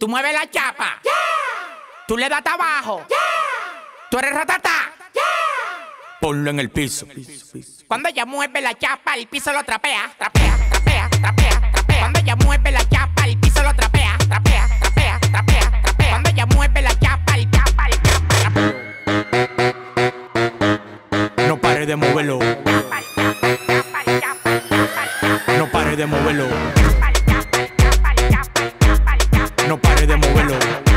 Tú mueves la chapa. Tú le das abajo. Tú eres ratata. Ponlo en el piso. Cuando ella mueve la chapa, el piso lo trapea. Trapea, trapea, trapea, trapea. Cuando ella mueve la chapa, el piso lo trapea. Trapea, trapea, trapea, trapea. Cuando ella mueve la chapa, el chapa, el chapa, trapea. No pare de moverlo. Chapa, chapa, chapa. No pare de moverlo. Willow.